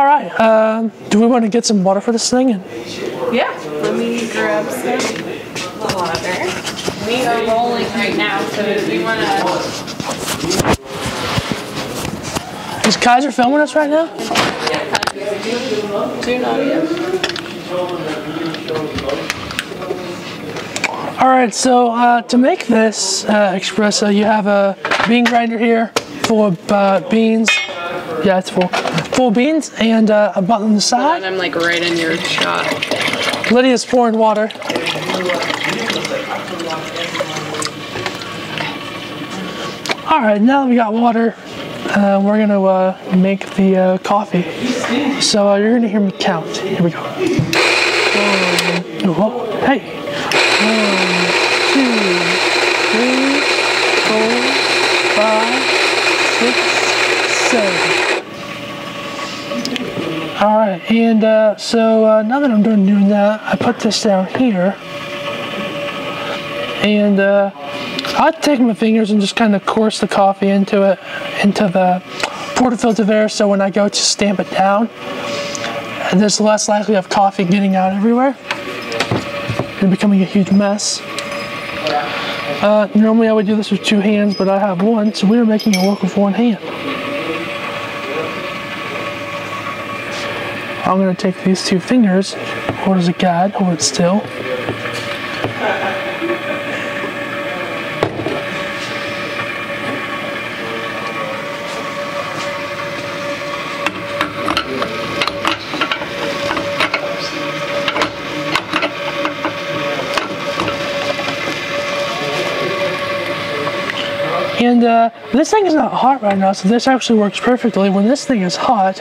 All right. Um, do we want to get some water for this thing? Yeah. Let me grab some water. We are rolling right now, so if you want to. is Kaiser filming us right now? Do not yet. All right. So uh, to make this uh, espresso, you have a bean grinder here full of uh, beans. Yeah, it's full. Beans and uh, a button on the side. And I'm like right in your shot. Lydia's pouring water. All right, now that we got water, uh, we're gonna uh, make the uh, coffee. So uh, you're gonna hear me count. Here we go. One, whoa, hey. One, two, All right, and uh, so uh, now that I'm done doing that, I put this down here, and uh, I take my fingers and just kind of course the coffee into it, into the portafilter there. So when I go to stamp it down, there's less likely of coffee getting out everywhere and becoming a huge mess. Uh, normally I would do this with two hands, but I have one, so we are making it work with one hand. I'm going to take these two fingers, hold as a guide, hold it oh, still. And uh, this thing is not hot right now, so this actually works perfectly. When this thing is hot,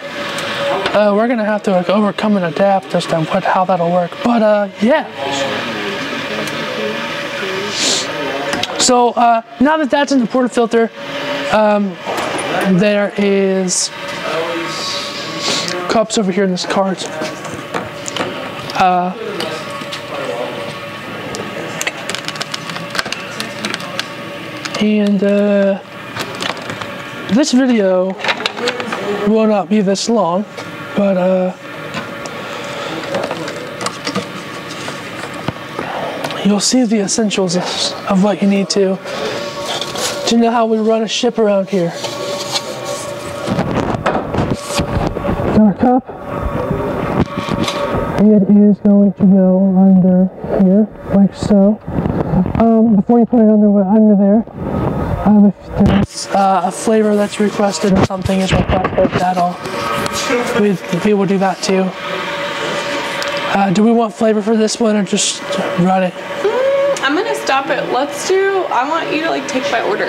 uh, we're gonna have to like overcome and adapt as to what how that'll work. But uh, yeah. So uh, now that that's in the portafilter, um, there is cups over here in this cart. Uh, and uh, this video will not be this long, but uh, you'll see the essentials of, what you need to to know how we run a ship around here. Our cup, it is going to go under here, like so. Um, before you put it under under there, if there's uh, a flavor that's requested or something is requested, that'll we we will do that too. Uh, do we want flavor for this one or just run it? I'm gonna stop it. Let's do. I want you to like take my order.